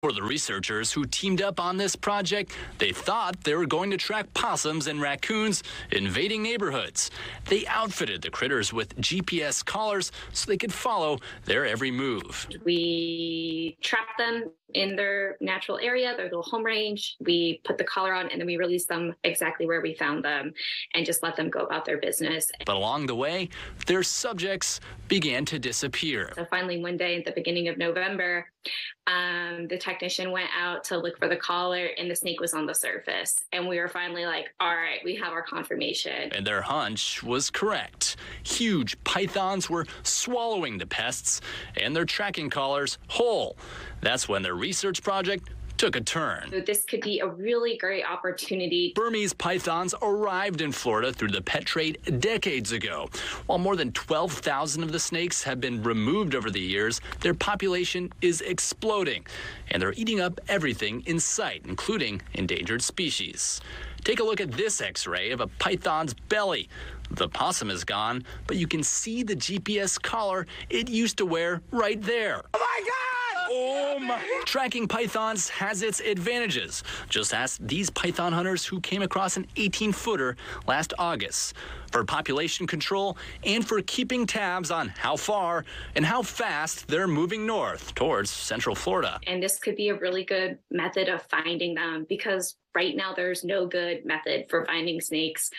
For the researchers who teamed up on this project, they thought they were going to track possums and raccoons invading neighborhoods. They outfitted the critters with GPS collars so they could follow their every move. We trap them in their natural area, their little home range. We put the collar on and then we release them exactly where we found them and just let them go about their business. But along the way, their subjects began to disappear. So finally, one day at the beginning of November, um, the technician went out to look for the collar and the snake was on the surface. And we were finally like, all right, we have our confirmation. And their hunch was correct. Huge pythons were swallowing the pests and their tracking collars whole. That's when their research project took a turn. So this could be a really great opportunity. Burmese pythons arrived in Florida through the pet trade decades ago. While more than 12,000 of the snakes have been removed over the years, their population is exploding, and they're eating up everything in sight, including endangered species. Take a look at this x-ray of a python's belly. The possum is gone, but you can see the GPS collar it used to wear right there. Oh my God! Tracking pythons has its advantages. Just ask these python hunters who came across an 18 footer last August. For population control and for keeping tabs on how far and how fast they're moving north towards central Florida. And this could be a really good method of finding them because right now there's no good method for finding snakes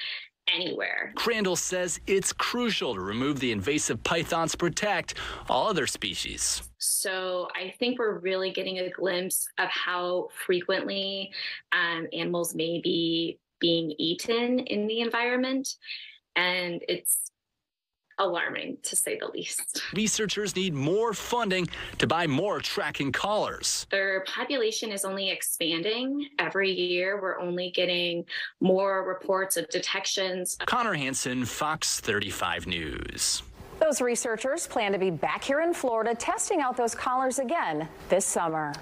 anywhere. Crandall says it's crucial to remove the invasive pythons to protect all other species. So I think we're really getting a glimpse of how frequently um, animals may be being eaten in the environment. And it's alarming to say the least. Researchers need more funding to buy more tracking collars. Their population is only expanding every year. We're only getting more reports of detections. Connor Hanson, Fox 35 News. Those researchers plan to be back here in Florida testing out those collars again this summer.